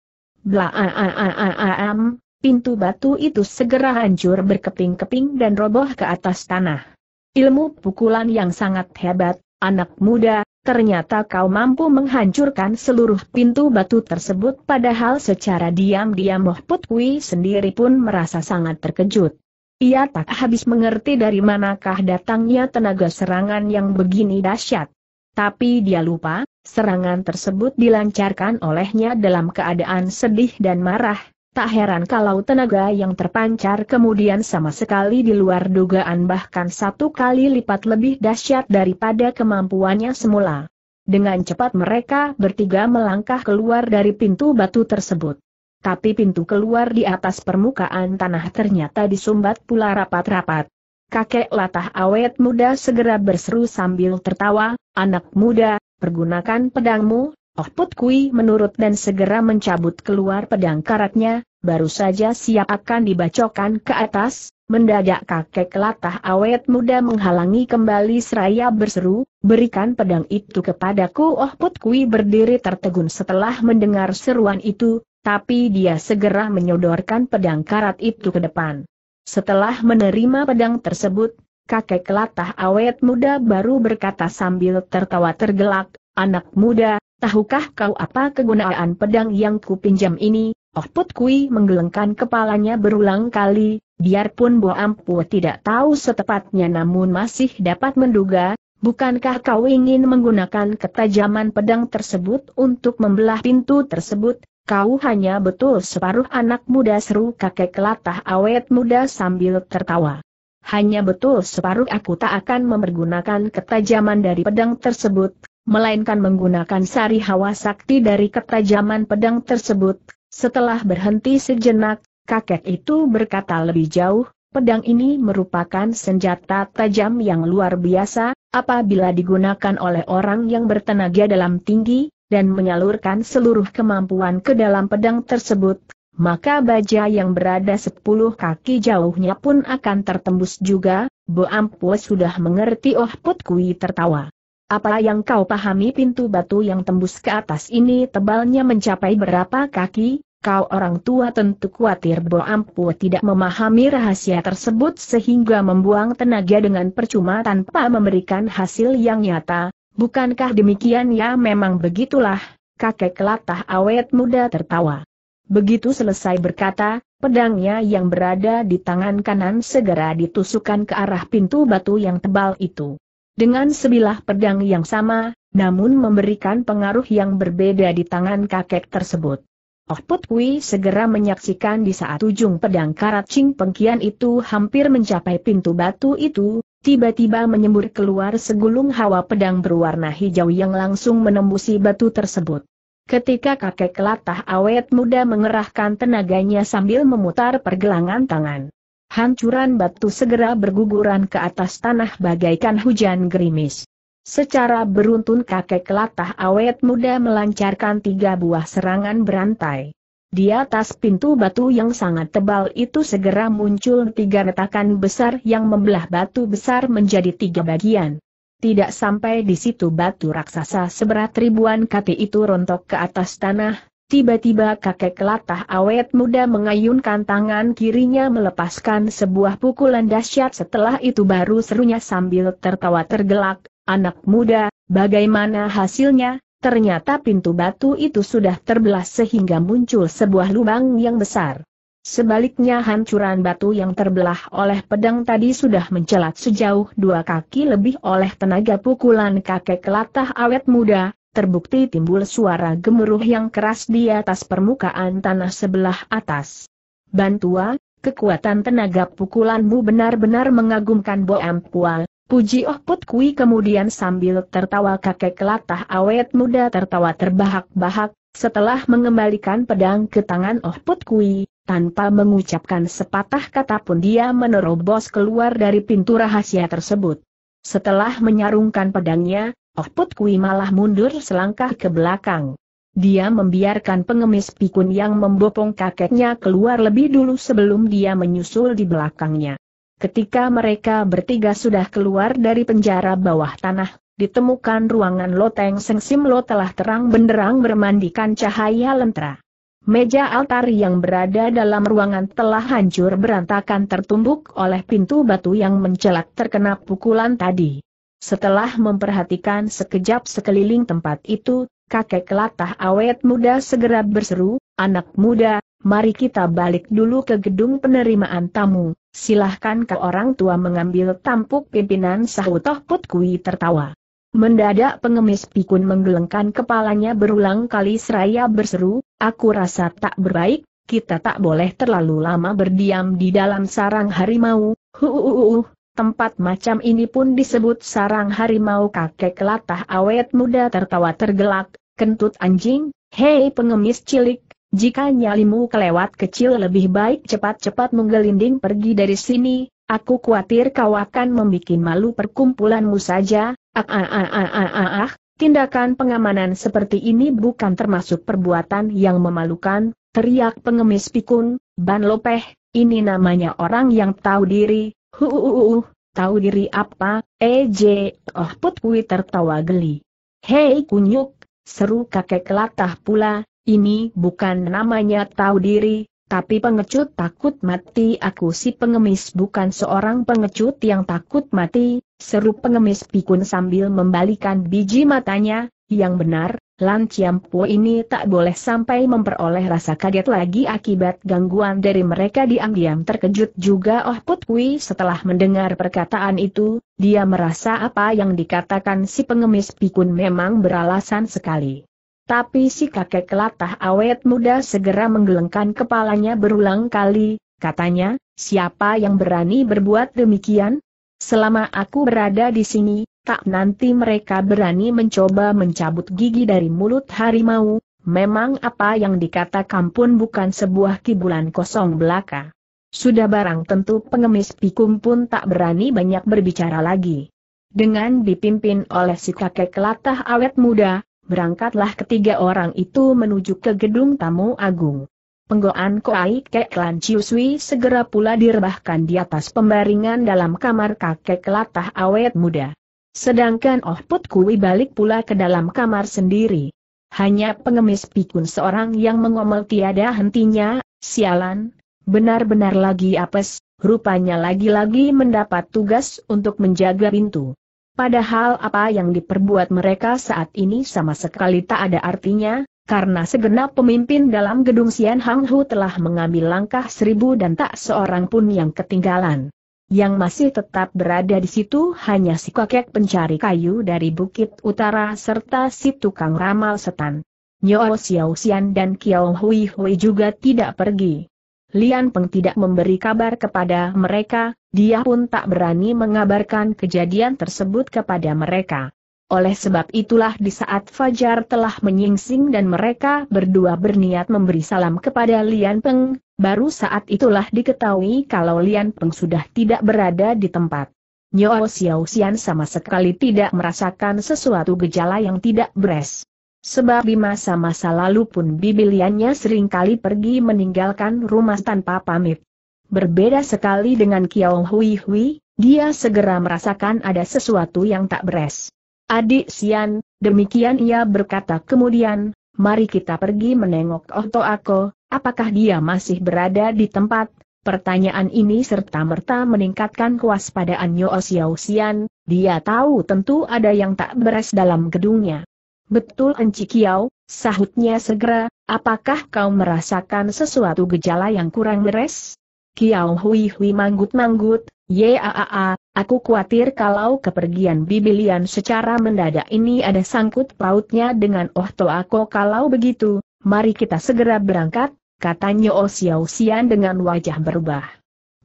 Bla a a a a a am, pintu batu itu segera hancur berkeping-keping dan roboh ke atas tanah. Ilmu pukulan yang sangat hebat, anak muda, ternyata kau mampu menghancurkan seluruh pintu batu tersebut padahal secara diam-diam Mohput Kui sendiri pun merasa sangat terkejut. Ia tak habis mengerti dari manakah datangnya tenaga serangan yang begini dahsyat. Tapi dia lupa, serangan tersebut dilancarkan olehnya dalam keadaan sedih dan marah, tak heran kalau tenaga yang terpancar kemudian sama sekali di luar dugaan bahkan satu kali lipat lebih dahsyat daripada kemampuannya semula. Dengan cepat mereka bertiga melangkah keluar dari pintu batu tersebut. Tapi pintu keluar di atas permukaan tanah ternyata disumbat pula rapat-rapat. Kakek latah awet muda segera berseru sambil tertawa, anak muda, pergunakan pedangmu, Oh Put Kui menurut dan segera mencabut keluar pedang karatnya, baru saja siap akan dibacokkan ke atas, mendadak kakek latah awet muda menghalangi kembali seraya berseru, berikan pedang itu kepadaku Oh Put Kui berdiri tertegun setelah mendengar seruan itu, tapi dia segera menyodorkan pedang karat itu ke depan. Setelah menerima pedang tersebut, kakek kelatah awet muda baru berkata sambil tertawa tergelak, anak muda, tahukah kau apa kegunaan pedang yang kupinjam ini? Oh Put Kui menggelengkan kepalanya berulang kali, biarpun Bo Ampu tidak tahu setepatnya namun masih dapat menduga, bukankah kau ingin menggunakan ketajaman pedang tersebut untuk membelah pintu tersebut, Kau hanya betul separuh anak muda seru kakek kelatah awet muda sambil tertawa. Hanya betul separuh aku tak akan mempergunakan ketajaman dari pedang tersebut, melainkan menggunakan sari hawa sakti dari ketajaman pedang tersebut. Setelah berhenti sejenak, kakek itu berkata lebih jauh, pedang ini merupakan senjata tajam yang luar biasa, apabila digunakan oleh orang yang bertenaga dalam tinggi, dan menyalurkan seluruh kemampuan ke dalam pedang tersebut, maka baja yang berada sepuluh kaki jauhnya pun akan tertembus juga, Bo Ampu sudah mengerti Oh Put Kui tertawa. Apa yang kau pahami pintu batu yang tembus ke atas ini tebalnya mencapai berapa kaki? Kau orang tua tentu khawatir Bo Ampu tidak memahami rahasia tersebut sehingga membuang tenaga dengan percuma tanpa memberikan hasil yang nyata, Bukankah demikian ya memang begitulah, kakek kelatah awet muda tertawa. Begitu selesai berkata, pedangnya yang berada di tangan kanan segera ditusukkan ke arah pintu batu yang tebal itu. Dengan sebilah pedang yang sama, namun memberikan pengaruh yang berbeda di tangan kakek tersebut. Oh Put Kui segera menyaksikan di saat ujung pedang karat Ching Pengkian itu hampir mencapai pintu batu itu, tiba-tiba menyembur keluar segulung hawa pedang berwarna hijau yang langsung menembusi batu tersebut. Ketika kakek kelatah awet muda mengerahkan tenaganya sambil memutar pergelangan tangan. Hancuran batu segera berguguran ke atas tanah bagaikan hujan gerimis. Secara beruntun kakek kelatah awet muda melancarkan tiga buah serangan berantai. Di atas pintu batu yang sangat tebal itu segera muncul tiga retakan besar yang membelah batu besar menjadi tiga bagian. Tidak sampai di situ batu raksasa seberat ribuan kati itu rontok ke atas tanah, tiba-tiba kakek kelatah awet muda mengayunkan tangan kirinya melepaskan sebuah pukulan dahsyat setelah itu baru serunya sambil tertawa tergelak, anak muda, bagaimana hasilnya, Ternyata pintu batu itu sudah terbelah sehingga muncul sebuah lubang yang besar. Sebaliknya hancuran batu yang terbelah oleh pedang tadi sudah mencelat sejauh dua kaki lebih oleh tenaga pukulan kakek kelatah awet muda, terbukti timbul suara gemuruh yang keras di atas permukaan tanah sebelah atas. Bantua, kekuatan tenaga pukulanmu benar-benar mengagumkan Bo Ampua, Puji Oh Put Kui kemudian sambil tertawa kakek kelatah awet muda tertawa terbahak-bahak, setelah mengembalikan pedang ke tangan Oh Put Kui, tanpa mengucapkan sepatah kata pun dia menerobos keluar dari pintu rahasia tersebut. Setelah menyarungkan pedangnya, Oh Put Kui malah mundur selangkah ke belakang. Dia membiarkan pengemis pikun yang membopong kakeknya keluar lebih dulu sebelum dia menyusul di belakangnya. Ketika mereka bertiga sudah keluar dari penjara bawah tanah, ditemukan ruangan loteng Seng Sim Lo telah terang benderang bermandikan cahaya lentera. Meja altar yang berada dalam ruangan telah hancur berantakan tertumbuk oleh pintu batu yang mencelat terkena pukulan tadi. Setelah memperhatikan sekejap sekeliling tempat itu, kakek kelatah awet muda segera berseru, anak muda, mari kita balik dulu ke gedung penerimaan tamu, silahkan ke orang tua mengambil tampuk pimpinan sahut Toh Put Kui tertawa. Mendadak pengemis pikun menggelengkan kepalanya berulang kali seraya berseru, aku rasa tak berbaik, kita tak boleh terlalu lama berdiam di dalam sarang harimau, huuuuh, tempat macam ini pun disebut sarang harimau. Kakek kelatah awet muda tertawa tergelak, kentut anjing, hei pengemis cilik, jika nyalimu kelewat kecil lebih baik cepat-cepat menggelinding pergi dari sini, aku khawatir kau akan membuat malu perkumpulanmu saja, ah ah ah ah ah ah ah, tindakan pengamanan seperti ini bukan termasuk perbuatan yang memalukan, teriak pengemis pikun, Ban Lopeh, ini namanya orang yang tahu diri, Huuuuh, tahu diri apa, EJ, oh Putwi tertawa geli. Hei kunyuk, seru kakek kelatah pula, ini bukan namanya tahu diri, tapi pengecut takut mati. Aku si pengemis bukan seorang pengecut yang takut mati, seru pengemis pikun sambil membalikan biji matanya, yang benar, Lan Ciampu ini tak boleh sampai memperoleh rasa kaget lagi akibat gangguan dari mereka. Diam-diam terkejut juga Oh Put Kui. Setelah mendengar perkataan itu, dia merasa apa yang dikatakan si pengemis pikun memang beralasan sekali. Tapi si kakek kelatah awet muda segera menggelengkan kepalanya berulang kali, katanya, siapa yang berani berbuat demikian? Selama aku berada di sini, tak nanti mereka berani mencoba mencabut gigi dari mulut harimau, memang apa yang dikatakan pun bukan sebuah kibulan kosong belaka. Sudah barang tentu pengemis pikum pun tak berani banyak berbicara lagi. Dengan dipimpin oleh si kakek kelatah awet muda, berangkatlah ketiga orang itu menuju ke gedung tamu agung. Penggoan Koai Kek Lan Ciusui segera pula direbahkan di atas pembaringan dalam kamar kakek kelatah awet muda. Sedangkan Oh Put Kui balik pula ke dalam kamar sendiri. Hanya pengemis pikun seorang yang mengomel tiada hentinya, sialan, benar-benar lagi apes, rupanya lagi-lagi mendapat tugas untuk menjaga pintu. Padahal apa yang diperbuat mereka saat ini sama sekali tak ada artinya, karena segenap pemimpin dalam gedung Sian Hang Hu telah mengambil langkah seribu dan tak seorang pun yang ketinggalan. Yang masih tetap berada di situ hanya si kakek pencari kayu dari bukit utara serta si tukang ramal setan. Nyo Xiao Xian dan Kiao Hui Hui juga tidak pergi. Lian Peng tidak memberi kabar kepada mereka, dia pun tak berani mengabarkan kejadian tersebut kepada mereka. Oleh sebab itulah di saat Fajar telah menyingsing dan mereka berdua berniat memberi salam kepada Lian Peng, Baru saat itulah diketahui kalau Lian Peng sudah tidak berada di tempat. Nyo Xiao Xian sama sekali tidak merasakan sesuatu gejala yang tidak beres. Sebab di masa-masa lalu pun bibiliannya sering kali pergi meninggalkan rumah tanpa pamit. Berbeda sekali dengan Kiao Hui Hui, dia segera merasakan ada sesuatu yang tak beres. Adik Sian, demikian ia berkata kemudian, mari kita pergi menengok Oto Ako, Apakah dia masih berada di tempat? Pertanyaan ini serta-merta meningkatkan kewaspadaan Nyo Xiao Xian, dia tahu tentu ada yang tak beres dalam gedungnya. Betul Enci Kiao, sahutnya segera, apakah kau merasakan sesuatu gejala yang kurang beres? Kiao Hui Hui manggut-manggut, Yaa, aku khawatir kalau kepergian Bibilian secara mendadak ini ada sangkut pautnya dengan Oh Toako kalau begitu, mari kita segera berangkat, katanya Oh Xiao Xian dengan wajah berubah.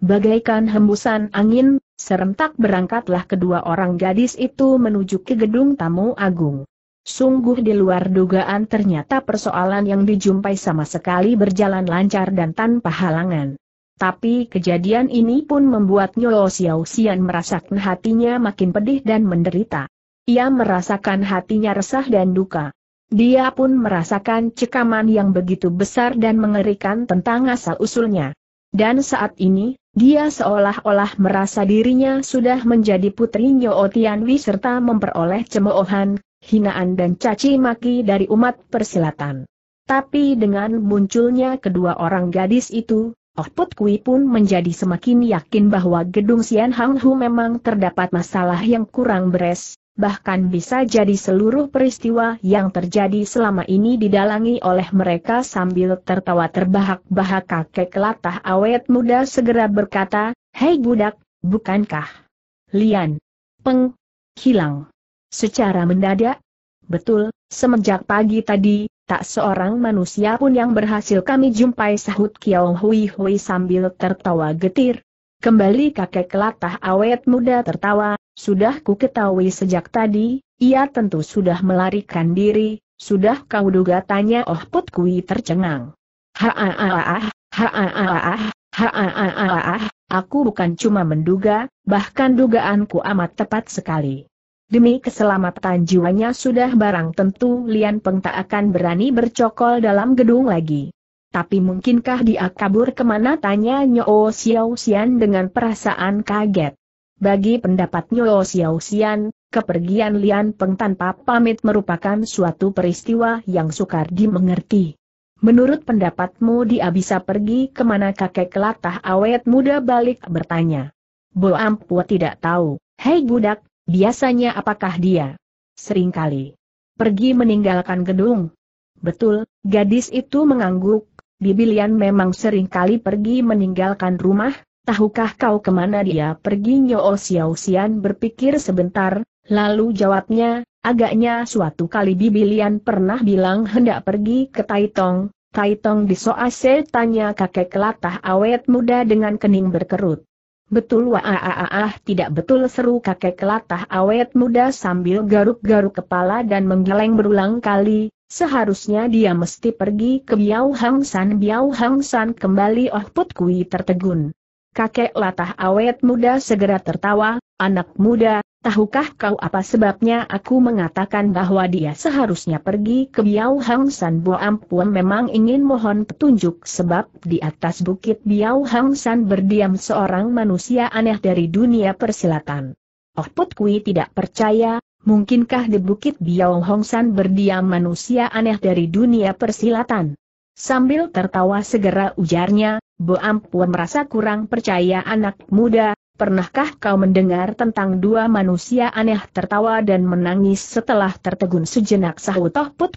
Bagaikan hembusan angin, serentak berangkatlah kedua orang gadis itu menuju ke gedung tamu agung. Sungguh di luar dugaan ternyata persoalan yang dijumpai sama sekali berjalan lancar dan tanpa halangan. Tapi kejadian ini pun membuat Nyo Xiao Xian merasakan hatinya makin pedih dan menderita. Ia merasakan hatinya resah dan duka. Dia pun merasakan cekaman yang begitu besar dan mengerikan tentang asal-usulnya. Dan saat ini, dia seolah-olah merasa dirinya sudah menjadi putri Nyo Tianwi serta memperoleh cemoohan, hinaan dan caci maki dari umat persilatan. Tapi dengan munculnya kedua orang gadis itu, Oh Put Kui pun menjadi semakin yakin bahwa gedung Sian Hang Hu memang terdapat masalah yang kurang beres, bahkan bisa jadi seluruh peristiwa yang terjadi selama ini didalangi oleh mereka sambil tertawa terbahak-bahak kakek kelatah awet muda segera berkata, Hei budak, bukankah Lian Peng hilang secara mendadak? Betul, semenjak pagi tadi, tak seorang manusia pun yang berhasil kami jumpai sahut Kiao Hui Hui sambil tertawa getir. Kembali kakek kelatah awet muda tertawa, sudah ku ketahui sejak tadi, ia tentu sudah melarikan diri, sudah kau duga tanya Oh Put Kui tercengang. Ha-ah-ah, ha-ah-ah, ha-ah-ah, aku bukan cuma menduga, bahkan dugaanku amat tepat sekali. Demi keselamatan jiwanya sudah barang tentu Lian Peng tak akan berani bercokol dalam gedung lagi. Tapi mungkinkah dia kabur ke mana tanya Nyo Xiao Xian dengan perasaan kaget. Bagi pendapat Nyo Xiao Xian, kepergian Lian Peng tanpa pamit merupakan suatu peristiwa yang sukar dimengerti. Menurut pendapatmu dia bisa pergi ke mana kakek kelatah awet muda balik bertanya. Bo Ampu tidak tahu, hei budak, biasanya apakah dia? Seringkali. Pergi meninggalkan gedung. Betul, gadis itu mengangguk, Bibilian memang sering kali pergi meninggalkan rumah, tahukah kau ke mana dia pergi Nyo Xiao Xian berpikir sebentar, lalu jawabnya, agaknya suatu kali Bibilian pernah bilang hendak pergi ke Taitong, Taitong di Soase tanya kakek kelatah awet muda dengan kening berkerut. Betul wah tidak betul seru kakek kelatah awet muda sambil garuk-garuk kepala dan menggeleng berulang kali, Seharusnya dia mesti pergi ke Biao Hang San. Biao Hang San kembali Oh Put Kui tertegun. Kakek latah awet muda segera tertawa, anak muda, tahukah kau apa sebabnya aku mengatakan bahwa dia seharusnya pergi ke Biao Hang San Bo Ampuan memang ingin mohon petunjuk sebab di atas bukit Biao Hang San berdiam seorang manusia aneh dari dunia persilatan. Oh Put Kui tidak percaya, Mungkinkah di Bukit Biao Hong San berdiam manusia aneh dari dunia persilatan? Sambil tertawa segera ujarnya, Bo Ampun merasa kurang percaya anak muda, pernahkah kau mendengar tentang dua manusia aneh tertawa dan menangis setelah tertegun sejenak sahut Toh Put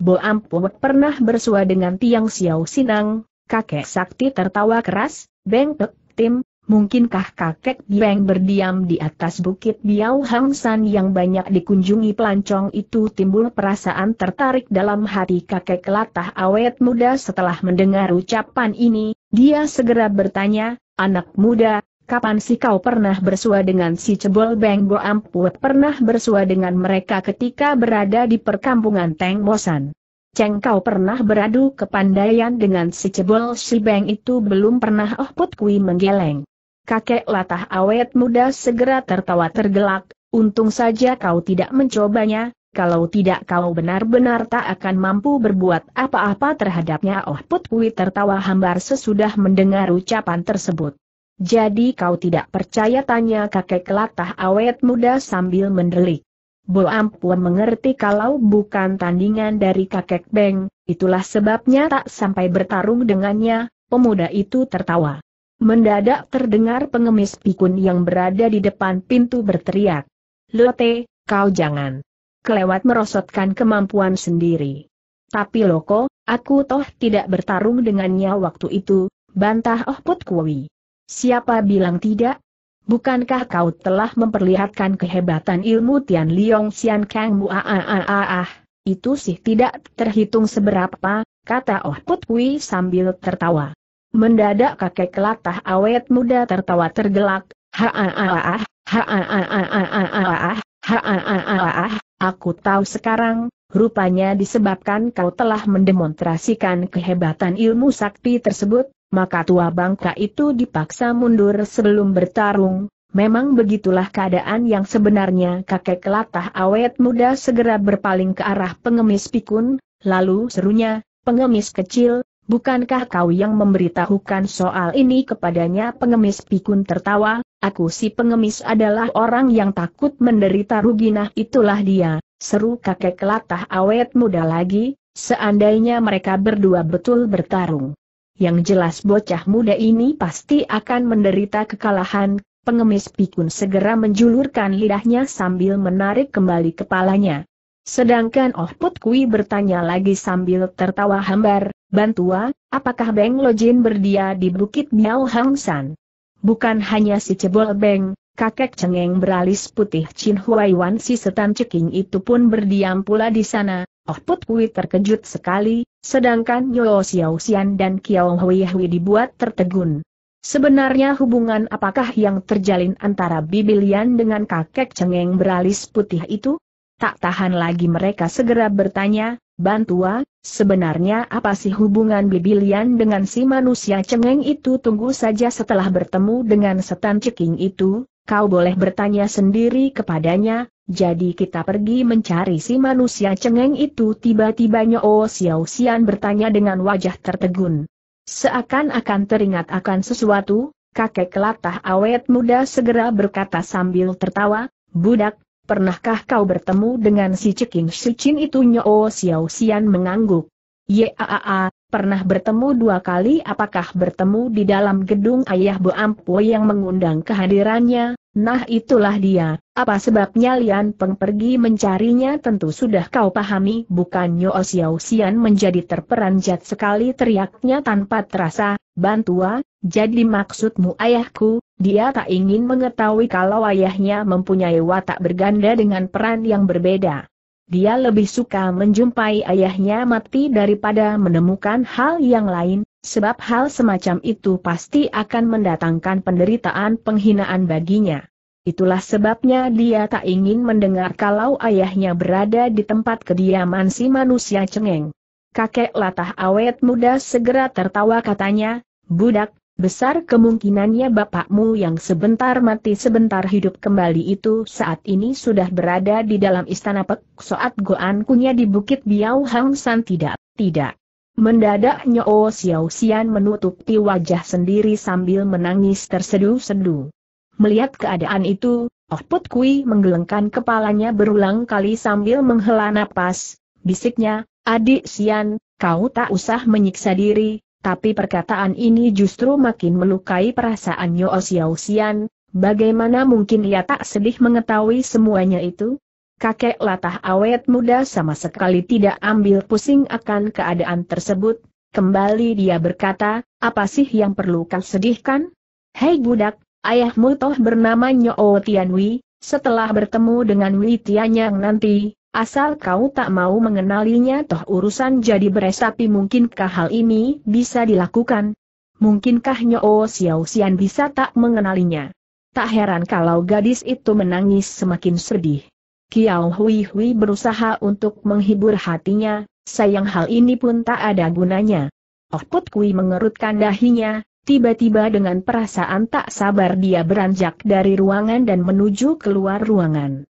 Bo Ampun pernah bersua dengan Tiang Xiao Sinang, kakek sakti tertawa keras, Beng Tim, Mungkinkah kakek Biang berdiam di atas bukit Biao Hang San yang banyak dikunjungi pelancong itu timbul perasaan tertarik dalam hati kakek kelatah awet muda? Setelah mendengar ucapan ini, dia segera bertanya, anak muda, kapan sih kau pernah bersua dengan si cebol Beng Bo Amput pernah bersua dengan mereka ketika berada di perkampungan Teng Mosan? Ceng kau pernah beradu kepandaian dengan si cebol si Beng itu belum pernah oh put kui menggeleng. Kakek latah awet muda segera tertawa tergelak, untung saja kau tidak mencobanya, kalau tidak kau benar-benar tak akan mampu berbuat apa-apa terhadapnya. Oh Put Kui tertawa hambar sesudah mendengar ucapan tersebut. Jadi kau tidak percaya tanya kakek latah awet muda sambil mendelik. Bo ampun mengerti kalau bukan tandingan dari kakek Beng, itulah sebabnya tak sampai bertarung dengannya, pemuda itu tertawa. Mendadak terdengar pengemis pikun yang berada di depan pintu berteriak. Lote, kau jangan kelewat merosotkan kemampuan sendiri. Tapi loko, aku toh tidak bertarung dengannya waktu itu, bantah Oh Put Kui. Siapa bilang tidak? Bukankah kau telah memperlihatkan kehebatan ilmu Tian Liong Xian Kang Mu ah, ah, ah, ah, itu sih tidak terhitung seberapa, kata Oh Put Kui sambil tertawa. Mendadak kakek kelatah awet muda tertawa tergelak, ha-ah-ah-ah, ha-ah-ah-ah-ah-ah, ha-ah-ah-ah, aku tahu sekarang, rupanya disebabkan kau telah mendemonstrasikan kehebatan ilmu sakti tersebut, maka tua bangka itu dipaksa mundur sebelum bertarung, memang begitulah keadaan yang sebenarnya kakek kelatah awet muda segera berpaling ke arah pengemis pikun, lalu serunya, pengemis kecil, Bukankah kau yang memberitahukan soal ini kepadanya? Pengemis pikun tertawa, aku si pengemis adalah orang yang takut menderita rugi nah itulah dia, seru kakek kelatah awet muda lagi, seandainya mereka berdua betul bertarung. Yang jelas bocah muda ini pasti akan menderita kekalahan, pengemis pikun segera menjulurkan lidahnya sambil menarik kembali kepalanya. Sedangkan Oh Put Kui bertanya lagi sambil tertawa hambar, Bantua, apakah Beng Lojin berdia di Bukit Miao Hang San? Bukan hanya si cebol Beng, kakek cengeng beralis putih Chin Huai Wan si setan ceking itu pun berdiam pula di sana. Oh Put Kui terkejut sekali, sedangkan Yo Xiao Xian dan Kiao Hui Hui dibuat tertegun. Sebenarnya hubungan apakah yang terjalin antara Bibilian dengan kakek cengeng beralis putih itu? Tak tahan lagi mereka segera bertanya, Bantua, sebenarnya apa sih hubungan Bibilian dengan si manusia cengeng itu? Tunggu saja setelah bertemu dengan setan ceking itu, kau boleh bertanya sendiri kepadanya, jadi kita pergi mencari si manusia cengeng itu tiba-tiba Nyo Xiao Xian bertanya dengan wajah tertegun. Seakan-akan teringat akan sesuatu, kakek kelatah awet muda segera berkata sambil tertawa, Budak, pernahkah kau bertemu dengan si Ceking Shichin itu Nyo Xiao Xian mengangguk. Yaa, pernah bertemu dua kali apakah bertemu di dalam gedung ayah Bu Ampo yang mengundang kehadirannya, Nah itulah dia, apa sebabnya Lian Peng pergi mencarinya? Tentu sudah kau pahami bukan Nyo Xiao Xian menjadi terperanjat sekali teriaknya tanpa terasa, Bantua, jadi maksudmu ayahku, dia tak ingin mengetahui kalau ayahnya mempunyai watak berganda dengan peran yang berbeda. Dia lebih suka menjumpai ayahnya mati daripada menemukan hal yang lain, sebab hal semacam itu pasti akan mendatangkan penderitaan penghinaan baginya. Itulah sebabnya dia tak ingin mendengar kalau ayahnya berada di tempat kediaman si manusia cengeng. Kakek latah awet muda segera tertawa katanya, Budak, besar kemungkinannya bapakmu yang sebentar mati sebentar hidup kembali itu saat ini sudah berada di dalam istana Pek Soat Goan Kunya di Bukit Biau Hang San tidak, tidak. Mendadak Nyo Xiao Xian menutupi wajah sendiri sambil menangis terseduh-seduh. Melihat keadaan itu, Oh Put Kui menggelengkan kepalanya berulang kali sambil menghela napas, bisiknya, adik Sian, kau tak usah menyiksa diri, tapi perkataan ini justru makin melukai perasaan Nyo Xiao Xian, bagaimana mungkin ia tak sedih mengetahui semuanya itu? Kakek latah awet muda sama sekali tidak ambil pusing akan keadaan tersebut. Kembali dia berkata, apa sih yang perlu kau sedihkan? Hei budak, ayahmu toh bernama Nyo Tianwi, setelah bertemu dengan Wi Tianyang nanti, asal kau tak mau mengenalinya toh urusan jadi beresapi mungkinkah hal ini bisa dilakukan? Mungkinkah Nyo Xiao Xian bisa tak mengenalinya? Tak heran kalau gadis itu menangis semakin sedih. Kiao Hui Hui berusaha untuk menghibur hatinya, sayang hal ini pun tak ada gunanya. Oh Put Kui mengerutkan dahinya, tiba-tiba dengan perasaan tak sabar dia beranjak dari ruangan dan menuju keluar ruangan.